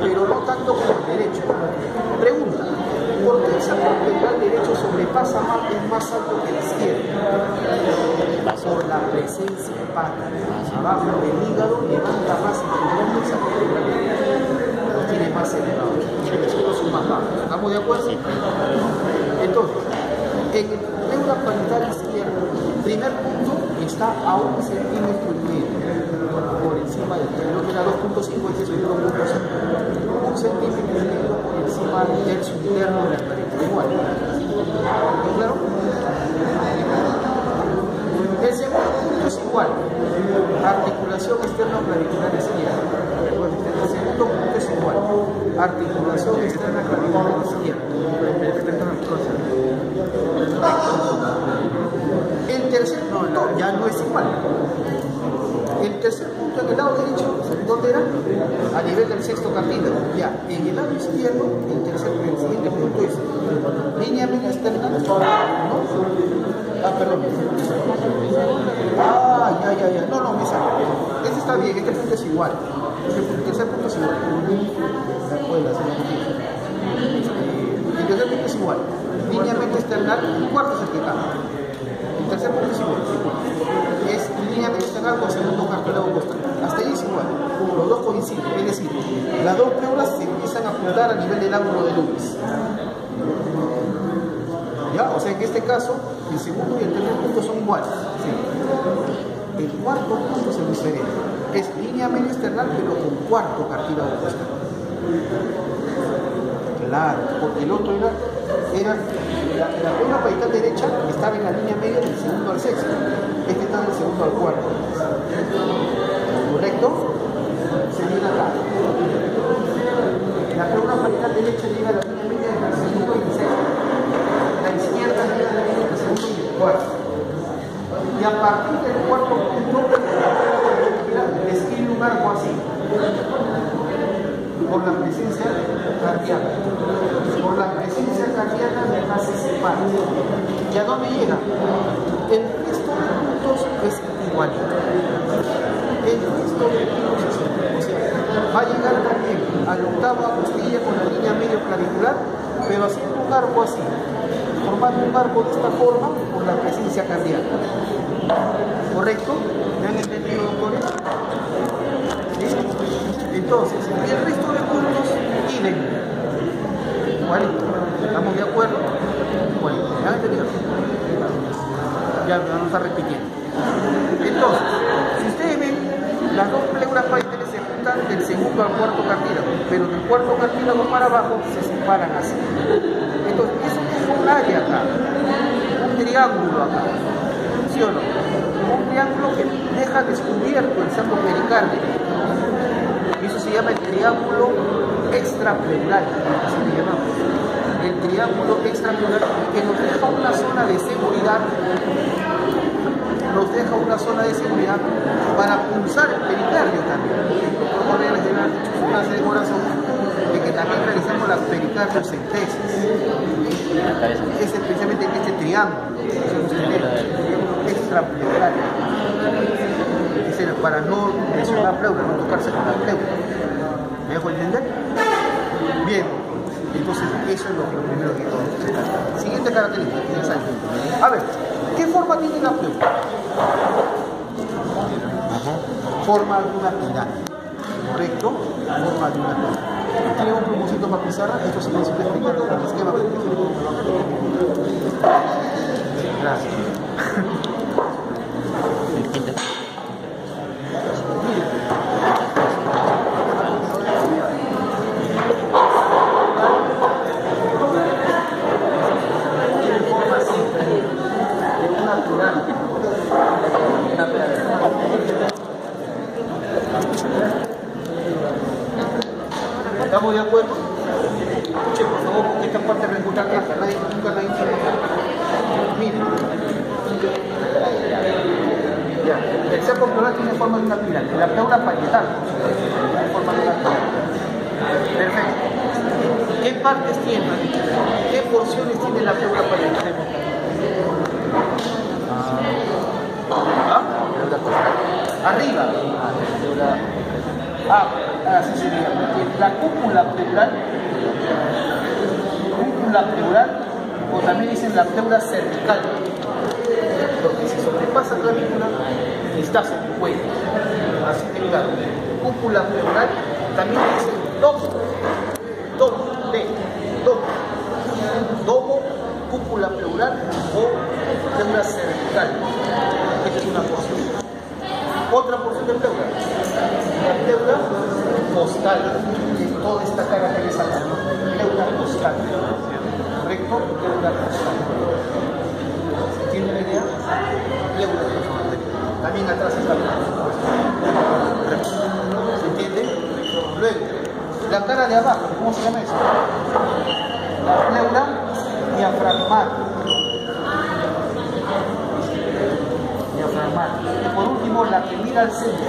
pero no tanto como el derecho. Pregunta, ¿por qué el saco pleural derecho sobrepasa más, es más alto que el izquierdo? Por la presencia hepática. Abajo del hígado levanta más el pulmón del saco pleural derecho. Lo tiene más elevado. Los son más bajos. ¿Estamos de acuerdo? Entonces, en el pleura parietal izquierdo, primer punto está a un centímetro y medio encima del tercio, que era 2.5 y es 1.5. Un centímetro y medio por encima del tercio interno de la parietal igual. ¿Está claro? El segundo punto es igual, articulación externa clavicular izquierda. El segundo punto es igual, articulación externa clavicular izquierda. El tercer punto ya no es igual. El tercer punto en el lado derecho, ¿dónde era? A nivel del sexto cartílago. Ya, en el lado izquierdo, el tercer, el siguiente punto es línea media externa, ¿no? Ah, perdón. Ah, ya, ya, ya. No, no, me sale. Este está bien, este punto es igual. Este el tercer punto es igual. El tercer punto es igual. Línea media externa, el cuarto es el que. El tercer punto es igual. Es línea media externa con segundo cartílago costal. Es igual. Los dos coinciden. Es decir, las dos pleuras se empiezan a juntar a nivel del ángulo de Lewis. ¿Ya? O sea, en este caso, el segundo y el tercer punto son iguales. El cuarto punto es el diferente. Es línea media external, pero con cuarto cartílago costal. Claro, porque el otro era, era la, la parietal derecha estaba en la línea media del segundo al sexto. Este está del segundo al cuarto. ¿Correcto? Se viene acá. La pleura parietal derecha llega a la línea media del segundo y el sexto. La izquierda llega a la línea del segundo y el cuarto. Y a partir del cuarto punto, le escribe un arco así por la presencia cardíaca. Por la presencia cardíaca de las separa. ¿Y a dónde llega? El resto de puntos es igualito. El resto de puntos es igual. O sea, va a llegar también a la octava costilla con la línea medio clavicular, pero haciendo un arco así, formando un arco de esta forma por la presencia cardíaca. ¿Correcto? ¿Me han entendido, doctores? Entonces, el resto de puntos idem. Igualito. ¿Estamos de acuerdo? Igualito. ¿Me han entendido? Ya no está repitiendo. Entonces, si ustedes ven, las dos pleuras parietales se juntan del segundo al cuarto cartílago, pero del cuarto cartílago para abajo se separan así. Entonces, eso es un acá, un triángulo acá. ¿Sí o no? Un triángulo que deja descubierto el saco pericárdico eso se llama el triángulo extrapleural, así le llamamos. El triángulo extrapleural que nos deja una zona de seguridad, nos deja una zona de seguridad para pulsar el pericardio también. Como reglas de de que también realizamos las pericardiocentesis. Es especialmente en este triángulo, extrapleural para no lesionar pleura, no tocarse con la pleura. ¿Me dejo entender? Bien, entonces eso es lo primero que tenemos que hacer. Siguiente característica, A ver, ¿qué forma tiene la pleura? Forma de una pirámide, ¿correcto? Forma de una pirámide. ¿Tiene un plumocito para pizarra? Esto se necesita explicar el esquema. Gracias. ¿Estamos de acuerdo? Escuche, por favor, porque esta parte resulta clara. Nadie, nunca nadie se Miren. Ya. El saco pleural tiene forma de una pirámide. La pleura parietal tiene forma de una pirámide. Perfecto. ¿Qué partes tiene? ¿Qué porciones tiene la pleura parietal? ¿Ah? Arriba. Ah, así sería. la cúpula pleural, cúpula pleural, o también dicen la pleura cervical, porque si sobrepasa la clavícula, estás en el cuello, así de claro. Cúpula pleural, también dicen domo, domo, de, domo, cúpula pleural o pleura cervical. Esta es una porción. Otra porción de pleura, la pleura postal, de toda esta cara que les acá, pleura postal, ¿correcto? Pleura postal. ¿Se entiende la idea? Pleura. También atrás está la ¿Se entiende? Luego, la cara de abajo, ¿cómo se llama eso? La pleura diafragmática. Y por último, la que mira al centro,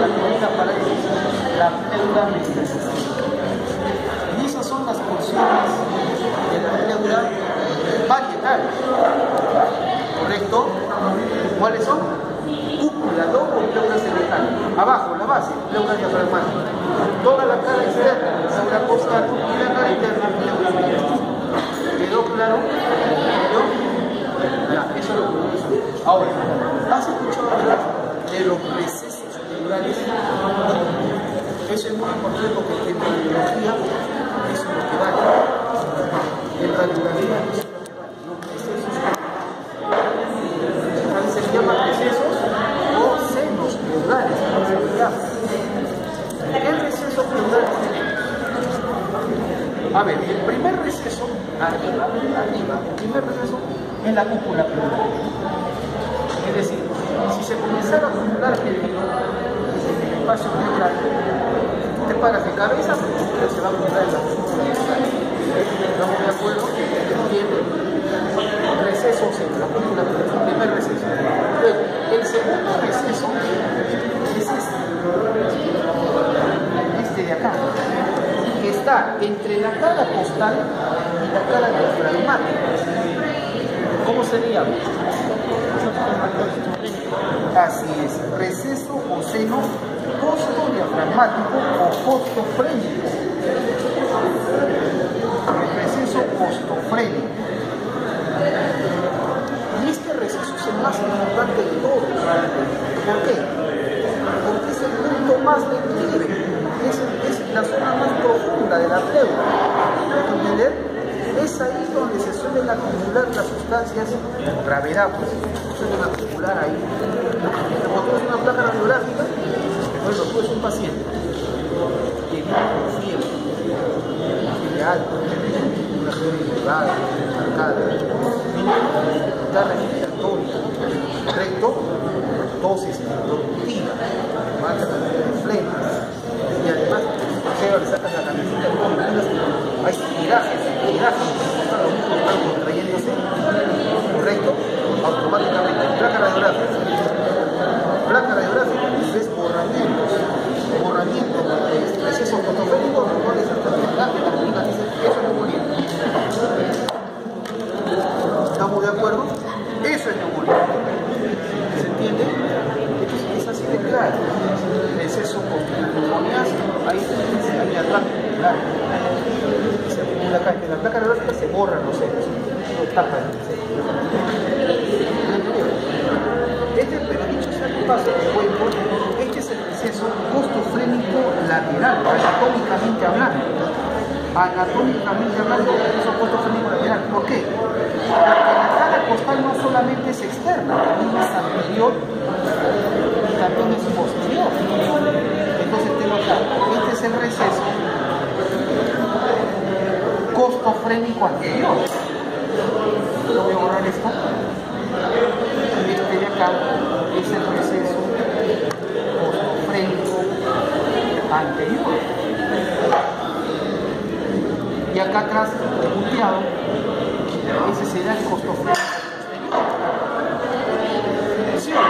la que mira para ahí, la medial. Y esas son las porciones de la pleura varietal. ¿Correcto? ¿Cuáles son? Cúpula, domo, pleura cerebral. Abajo, la base, pleura diafragmática. Toda la cara externa, pleura costal, y la cara interna, pleura medial. ¿Quedó claro? ¿Quedó? Ya, eso es lo que Ahora, ¿has escuchado hablar de los recesos pleurales? Eso es muy importante porque en radiología es lo que vale. En radiología es lo que vale. Los recesos. Se llaman recesos o senos pleurales. ¿Qué receso? A ver, el primer receso, arriba, arriba, el primer receso en la cúpula pleural. Es decir, si se comenzara a acumular el el espacio pleural, te paras de cabeza, pero se va a acumular en la. ¿Estamos de acuerdo? Tiene recesos en la cúpula pleural, primer receso. Luego, el segundo receso es este, este de acá, que está entre la cara costal y la cara diafragmática. ¿Cómo sería? Así es, receso o seno costo diafragmático o costofrénico. Receso costofrénico. Y este receso es el más importante de todos. ¿Por qué? Porque es el punto más de es, es la zona más profunda de la pleura. ¿Entender? es ahí donde se acumular las sustancias gravedad, pues, suelen acumular ahí. Cuando tú una placa radiográfica, bueno, tú eres un paciente que viene con fiebre, alta, una fiebre elevada, marcada, dificultad respiratoria, correcto, dosis productiva, marca cantidad de flemas, y además, le sacas la camiseta hay tirajes contrayéndose, correcto, automáticamente. Placa radiográfica. Placa radiográfica es borramientos. Borramiento de exceso fotogénico, no es la comunicación, eso es neumonía. ¿Estamos de acuerdo? Eso es neumonía. ¿Se entiende? Entonces es así de claro. Exceso neumonías, ahí, ahí atrás, claro la, la placa neurológica se borran los senos, Este, pero dicho sea de paso, este es el proceso costofrénico lateral, anatómicamente hablando. Anatómicamente hablando, es un costofrénico lateral. ¿Por qué? Porque la cara costal no solamente es externa, también es anterior y también es posterior. Entonces tengo acá, este es el receso costofrénico anterior. A borrar esto. Este de acá es el proceso costofrénico anterior. Y acá atrás, punteado, ese será el costofrénico posterior.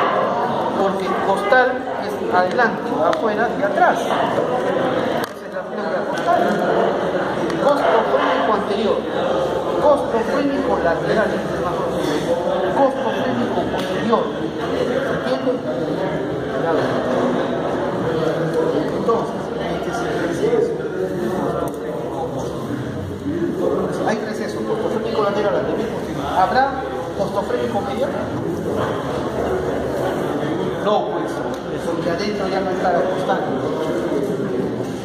Porque costal es adelante, afuera y atrás. Esa es la costal costofrénico anterior, costo clínico lateral del sistema el costo clínico posterior. Entonces, hay que Hay tres esos, costo clínico lateral ¿Habrá costo clínico? No, pues, porque adentro ya no está la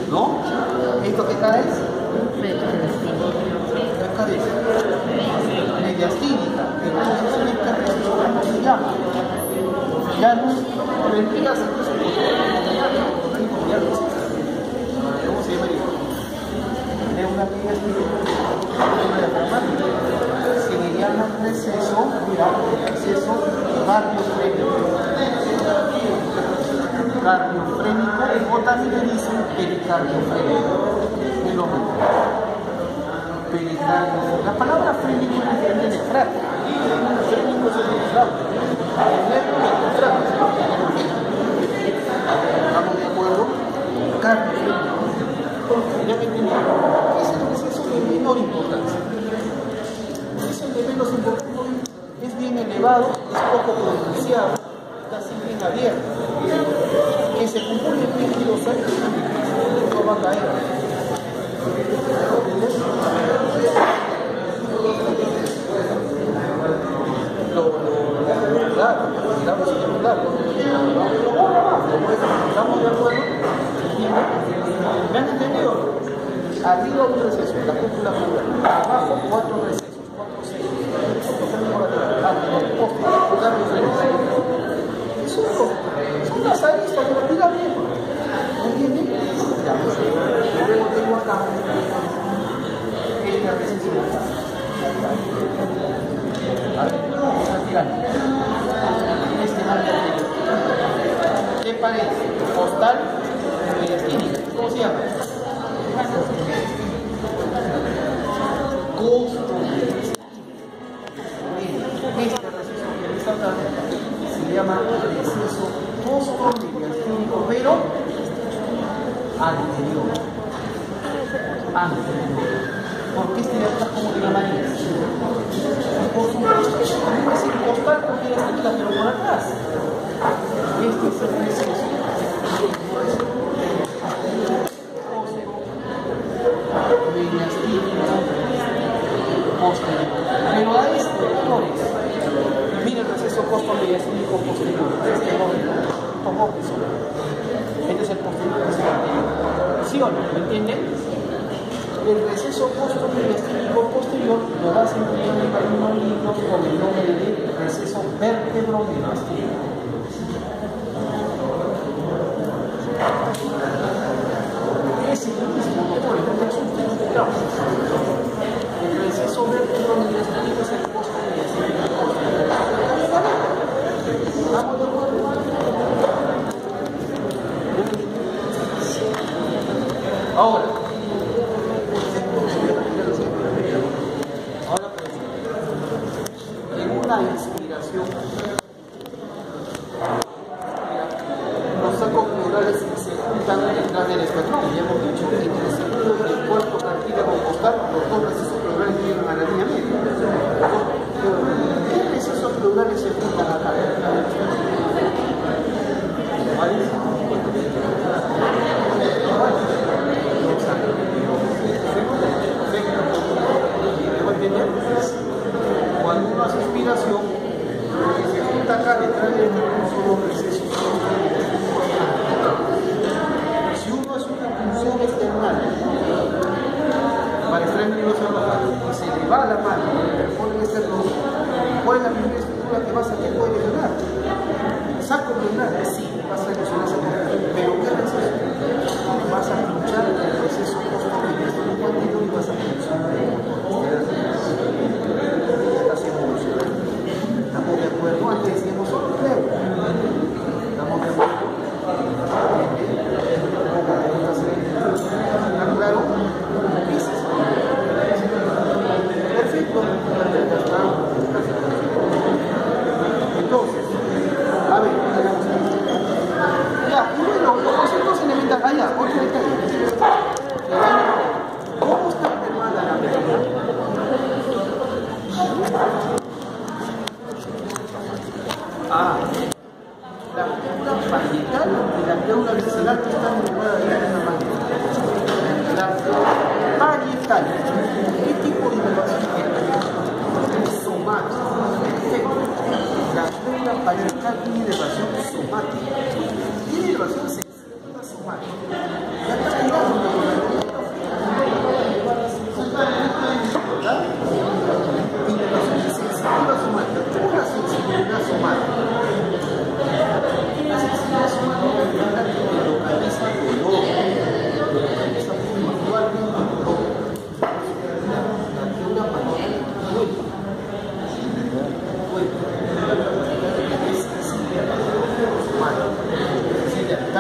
¿No? ¿Esto qué tal es? Mediastínica. Reacción ¿cómo se llama? Respiras entonces ¿Cómo se llama De una mediastínica. Se le llama receso, mira, receso cardiofrénico. Cardiofrénico o también le dicen pericardiofrénico. Es lo mismo. La palabra frénico viene de fraca. Frénico es el contrato. El nervio es el contrato. ¿Estamos de acuerdo? Cardiofrénico. Ya me entienden. Ese es de menor importancia. Ese de menos importancia es bien elevado, es poco pronunciado, está así bien abierto. Que se compone en líquidos no va a caer. Lo, lo, claro, digamos secundario. ¿Estamos de acuerdo? ¿Me han entendido? Un la cúpula. Abajo cuatro recesos, cuatro sellos. Eso es una salida que lo tira bien. ¿Entienden? Ya, luego tengo acá esta receso. Este ¿Qué parece? Postal. ¿Cómo se llama? Costo Este receso que les acá se llama receso postromediastínico, pero anterior. Anterior. ¿Por qué este de acá como que llamaría? Por supuesto, es decir, postal porque ya está pero por atrás. Este es el receso. posterior. Pero a este no es. Mira el receso post-mediastínico posterior. Este no es. Este es el posterior, este es el anterior. ¿Sí o no? ¿Me entienden? El receso post-mediastínico posterior lo vas a encontrar en algunos libros con el nombre de receso vértebro-mediastínico.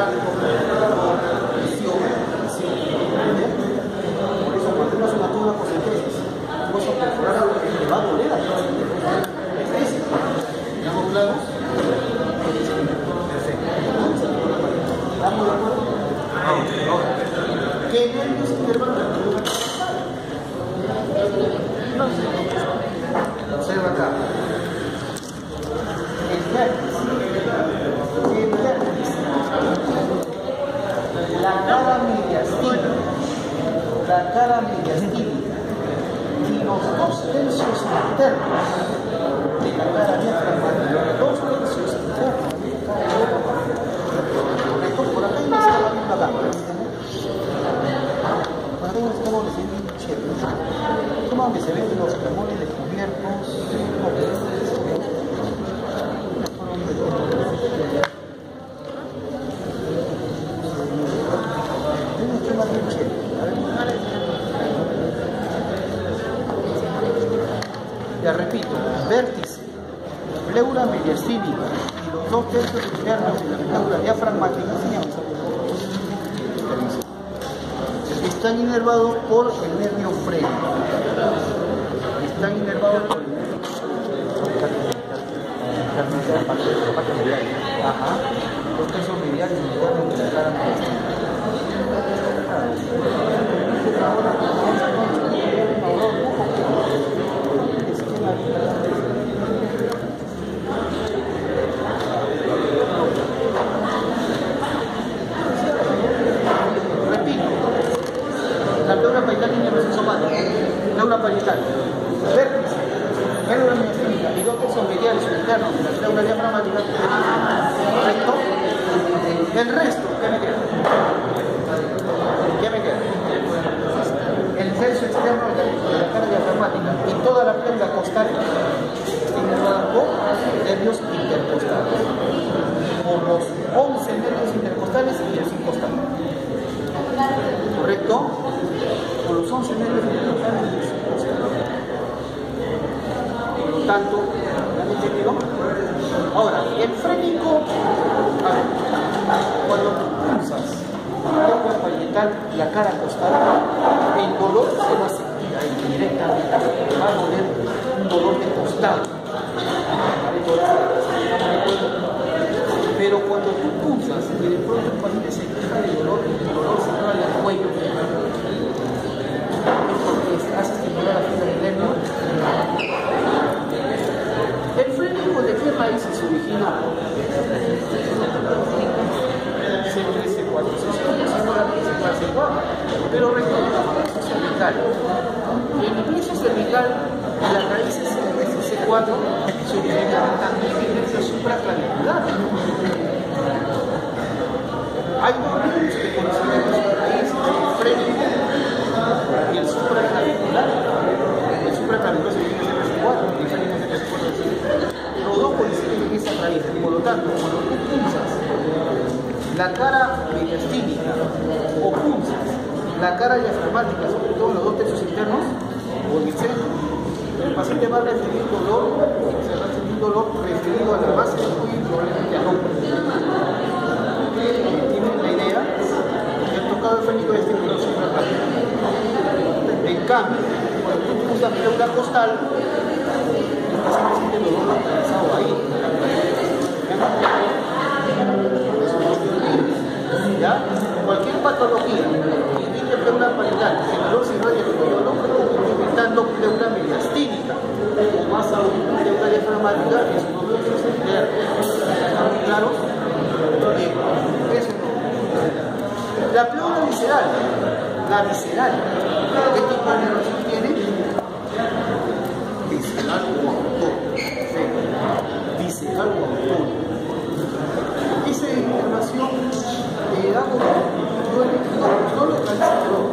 Gracias. Repito, vértice, pleura mediastínica y los dos tercios internos de la pleura diafragmática están inervados por el nervio freno. Están inervados por el nervio Ajá. Los tercios mediales internos de la cara Repito, la pleura parital tiene presión somática, pleura parital, vértice, pleura mediastínica y dos tercios mediales o internos de la pleura diafragmática, ¿correcto? El resto, ¿qué me queda? ¿Qué me queda? El tercio externo de la, cara diafragmática y toda la pleura costal inervada por nervios intercostales, por los 11 nervios intercostales y el subcostal. ¿correcto? La cara costal, el dolor se va a sentir ahí directamente, va a doler un dolor de costado. Pero cuando tú pulsas y de pronto el paciente se queja de dolor, el dolor se va al cuello, porque hace estimular la fibra del nervio. El frénico de qué raíces se origina? C13, 4, 6, 5, la principal se baja, pero recuerda, el cervical. El inicio cervical, las raíces C4 se originan también en el supraclavicular. Hay tipos de conocimientos de raíz, el frénico y el supraclavicular. El supraclavicular se origen en C4, el frénico es el C4. Los dos coinciden en esa raíz, por lo tanto, cuando tú pulsas la cara mediastínica o pulsas la cara diafragmática, sobre todo en los dos tercios internos o en el centro, el paciente va a recibir dolor, se va a recibir dolor referido a la base del cuello y probablemente al hombro. ¿Tienen la idea? El tocado el frénico de estimular supraclavicular. En cambio, cuando tú pleura costal, el paciente siente dolor localizado ahí, en la ¿Ya? Cualquier patología que indique pleura parital, el dolor se irradia con el dolor, inventando pleura mediastínica, o más aún, pleura diafragmática, es un dolor que se entera. ¿Están muy claros? Bien, eso no. La pleura visceral, la visceral, ¿qué tipo de nervación tiene? Visceral o autónomo. Visceral o autónomo. Esa inervación digamos, no, no, no localiza el dolor,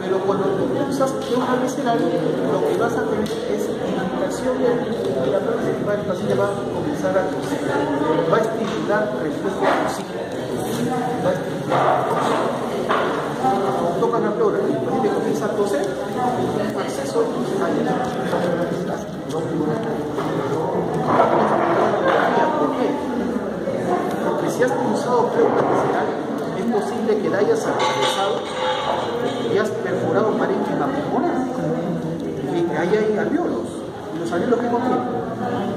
pero cuando tú usas una visceral, lo que vas a tener es irritación de, de la parte principal, el paciente va a comenzar a toser, va a estimular reflejo tosígeno, va a estimular Cuando tocan la pleura y el paciente comienza a toser, acceso a ¿Por qué? Porque si has pulsado visceral, es posible que la hayas atravesado y has perforado parénquima pulmonar y que ahí hay alveolos. Y los alveolos que contienen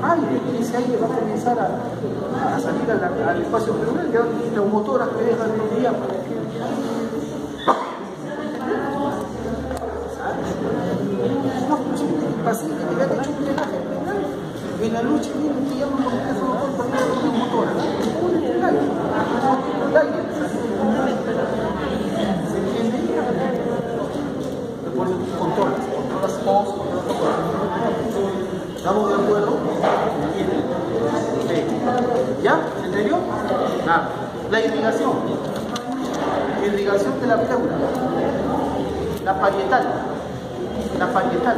aire, y ese aire va a comenzar a, a salir a al espacio pleural, que neumotoras que dejan el diáfragma. la luz chilena te llama por teléfono por poner una motora. El aire. El aire. ¿Se entiende? Por eso tú controlas, controlas todos, controlas todo. ¿Estamos de acuerdo? Sí. ¿Ya? ¿Se entendió? Nada. La irrigación. Irrigación de la pleura. La parietal. La parietal.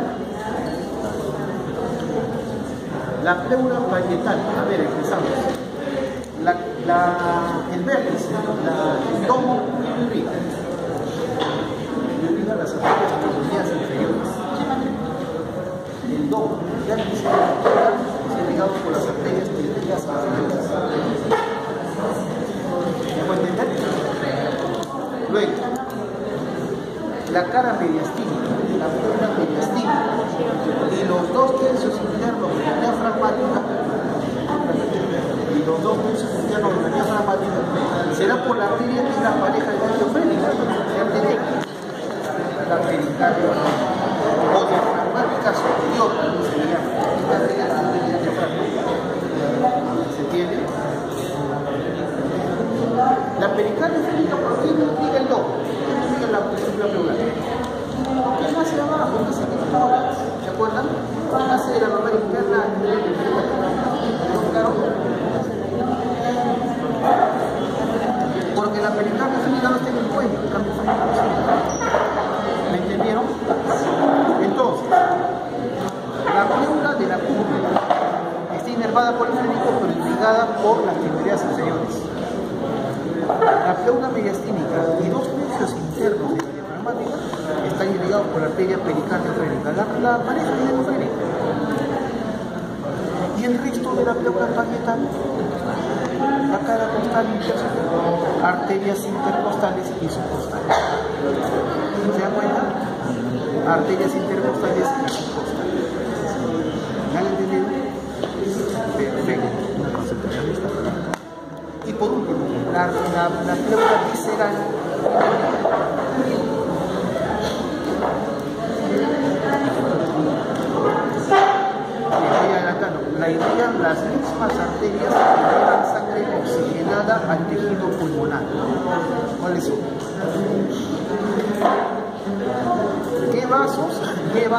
La pleura parietal. A ver, empezamos. La, la, el vértice, el domo irriga. Irriga las arterias profundas inferiores. El domo, el vértice la es irrigado por las arterias periféricas inferiores. Luego, la cara mediastínica, la pleura mediastínica y los dos tercios internos de la y los dos tercios internos de la diafragmática será por la arteria de la pareja cardiofrénica, la arteria la pericardio o diafragmática superior, se llama, esta arteria la arteria diafragmática. ¿Se entiende? La pericardio frénica por qué no implica el domo, implica la película pleural. ¿Qué es hacia abajo? ¿Qué se ¿Se acuerdan? Nace de la mamá interna ¿No claro? Porque la pericardio frénica no está en el cuello, en cambio está en el ¿Me entendieron? Entonces, la pleura de la cúpula está inervada por el frénico, pero irrigada por las tibias inferiores. La pleura mediastínica y dos tercios internos de la diafragmática están irrigados por la arteria la, pareja hidrofrénica. Y el resto de la pleura parietal, la cara costal y arterias intercostales y subcostales. ¿Se dan cuenta? Arterias intercostales y subcostales. ¿Ya lo entendieron? Perfecto. Y por último, la, la, la pleura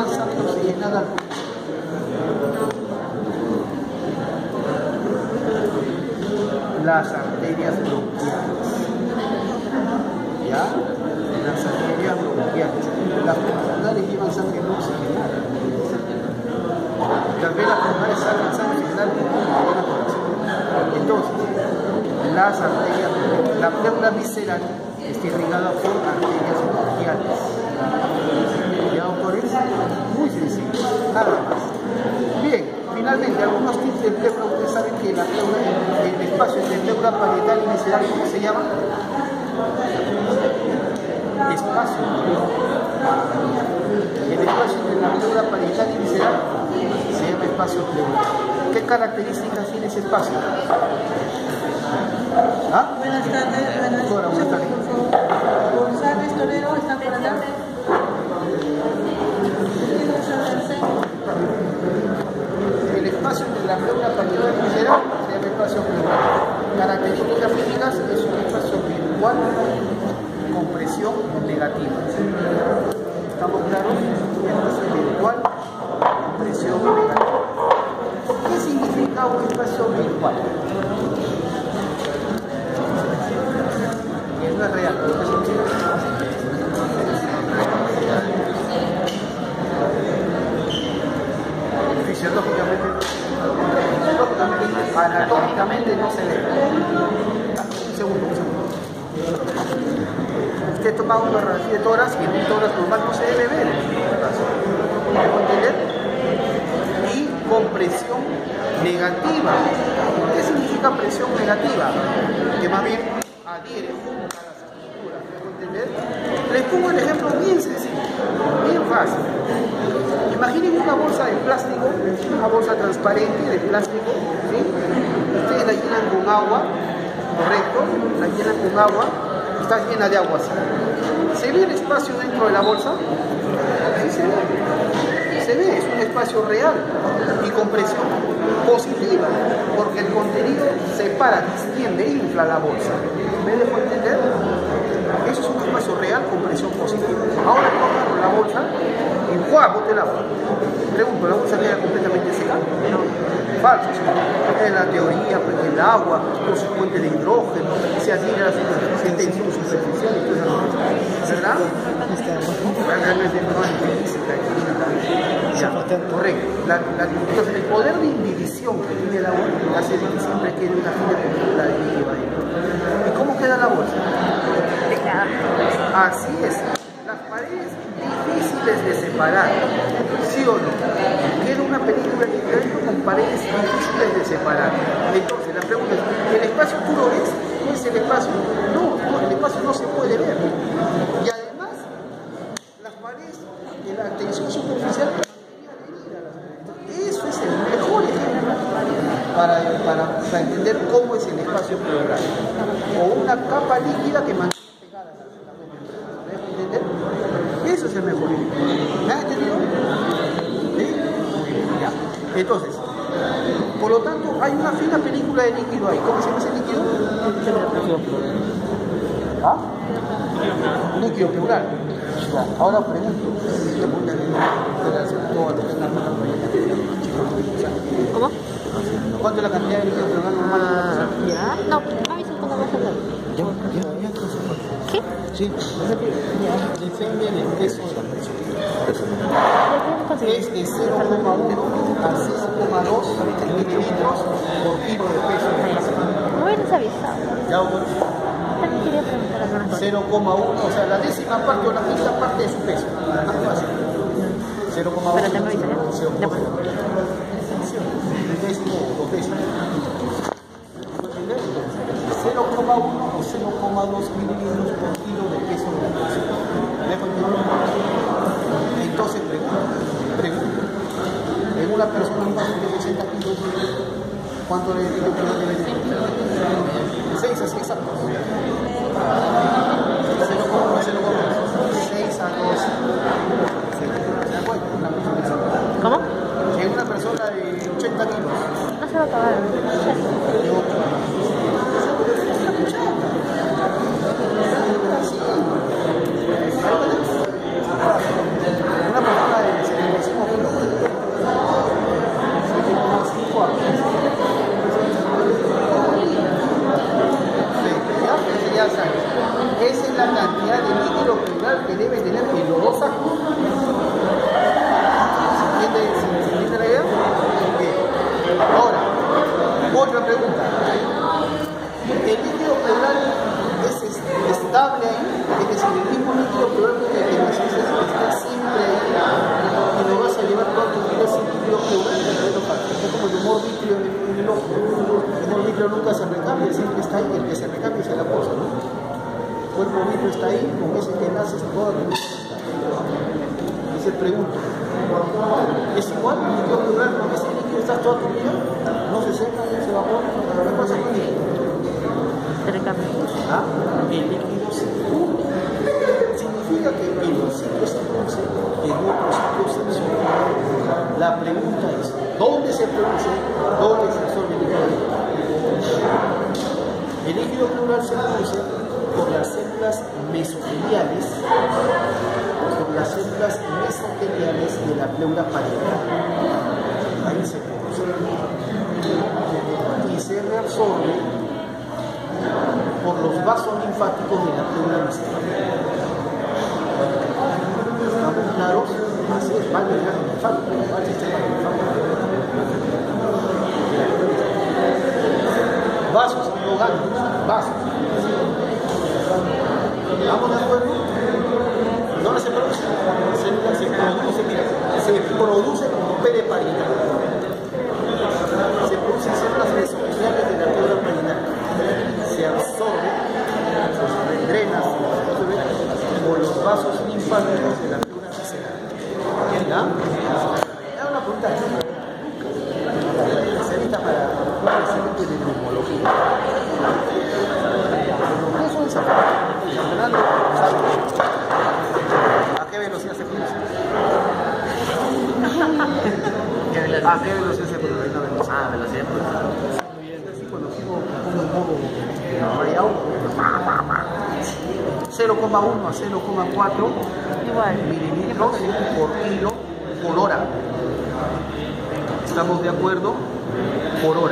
llevan sangre oxigenada al pulmón? Las arterias bronquiales. ¿Ya? Las arterias bronquiales. Las pulmonares llevan sangre no oxigenada. Las venas pulmonares salen sangre oxigenada al corazón. Entonces, las arterias, la pleura visceral está irrigada por arterias bronquiales. ¿Ya, doctores? Muy sencillo, nada más. Bien, finalmente, algunos tips de pleura, ustedes saben que la pleura, el espacio entre pleura parietal y visceral, ¿cómo se llama? Espacio. El espacio entre la pleura parietal y visceral se llama espacio pleural. ¿Qué características tiene ese espacio? ¿Ah? Buenas tardes, buenas tardes. compresión negativa. De tórax y en un tórax normal no se debe ver. ¿Me puedo entender? Y con presión negativa. ¿Qué significa presión negativa? Que más bien adhiere a las estructuras. Les pongo el ejemplo bien sencillo, bien fácil. Imaginen una bolsa de plástico, una bolsa transparente de plástico, ¿sí? Ustedes la llenan con agua, correcto, la llenan con agua, está llena de agua así. ¿Se ve el espacio dentro de la bolsa? Sí, se ve. Se ve, es un espacio real y con presión positiva, porque el contenido separa, distiende, infla la bolsa. ¿Me dejo entender? Eso es un espacio real con presión positiva. Ahora agarro la bolsa y ¡guau! bote el agua. Pregunto, ¿la bolsa queda completamente seca? No. Falso. Es la teoría, pues, que el agua, con su fuente de hidrógeno, se adhiere a la superficie en tensión superficial y todo eso. ¿Verdad? Realmente no hay física, química. Ya, correcto. La- la- entonces, el poder de indivisión que tiene el agua hace de que siempre quede una fina película de líquido ahí. ¿Y cómo queda la bolsa? Así es. Las paredes difíciles de separar. ¿Sí o no? Una película de dentro con paredes difíciles de separar. Entonces, la pregunta es, ¿el espacio tú lo? ¿No es el espacio? No, no, el espacio no se puede ver. Y además, las paredes de la tensión superficial eso es el mejor ejemplo para, para, para entender cómo es el espacio pleural. O una capa líquida que mantiene pegada la, la membrana. ¿Me dejo entender? Eso es el mejor ejemplo. ¿Me has entendido? ¿Sí? Muy bien, ya. Entonces, por lo tanto, hay una fina película de líquido ahí. ¿Cómo se llama ese líquido? ¿Ah? Líquido pleural. Ya, Ahora pregunto. ¿Cómo? ¿Cuánto es la cantidad de líquido pleural normal? Ah, ¿Ya? No, me avisas cuando vas a hablar. Ya, ya, ya. ¿Qué? Sí, define el peso de la persona. ¿Por qué no Es de 0,1 a 6,2 mililitros por kilo de peso. Me hubieras avisado. Ya, bueno, También quería preguntar. 0,1, o sea, la décima parte o la quinta parte de su peso. Más fácil. 0,1. Pero te lo hice, ¿ya? 0,1. Ya. Un décimo o dos décimos. 0,1 o 0,2 mililitros por kilo de peso de la persona. Entonces pregunto, pregunto, en una persona más de 60 kilos, ¿cuánto le debe tener? 6 así exactos. 0,1, 6 a 2. ¿De acuerdo? Una persona exacta. ¿Cómo? En una persona de 80 kilos, No se va a acabar. de 8. Una persona de 75 kilos. Como 5 años. Sí, ya, ya sabes. Esa es la cantidad de líquido pleural que debe tener el los sacos. ¿Se entiende, se- se entiende la idea? Bien. Ahora, otra pregunta. ¿El líquido pleural es es- estable ahí? Es decir, el mismo líquido pleural que te necesitas está siempre ahí y lo vas a llevar toda tu vida sin líquido pleural y te lo parte. Es como el humor vítreo en el, en el ojo. El humor vítreo nunca se recambia, ahí. El que se recambia es el apoyo, ¿no? El cuerpo está ahí, con ese que naces toda tu vida. Y se pregunta, ¿es igual el líquido pleural con ese líquido estás toda tu vida? ¿No se seca, no se evapora? ¿Qué pasa con él? Se recambia. ¿Ah? El líquido se. Significa que un sitio se produce, en otro se absorbe. La pregunta es, ¿dónde se produce? ¿Dónde se absorbe el líquido? El líquido pleural se produce por las células mesoteliales, por las células mesoteliales de pleura parietal. Ahí se produce. Y se reabsorbe por los vasos linfáticos de la pleura mesotelial. ¿Estamos claros? Así es, va el drenaje linfático, va el sistema linfático. Vasos, no vasos. ¿Estamos de acuerdo? ¿Dónde se produce? Se, se produce, se produce como pere parietal. Se producen células mesoteliales de la pleura parietal. Se absorbe, se drena, se absorbe por los vasos linfáticos de la pleura visceral. ¿Ya? Era una pregunta especialista para un excelente de neumología. ¿Qué es un desafortunado? Fernando, ¿sabe? ¿A qué velocidad se produce? ¿Qué velocidad? Ah, qué velocidad se produce la velocidad. Ah, velocidad. pues. Así cuando sigo pongo en modo rayado, 0,1 a 0,4 Igual. mililitros por kilo por hora. ¿Estamos de acuerdo? Por hora.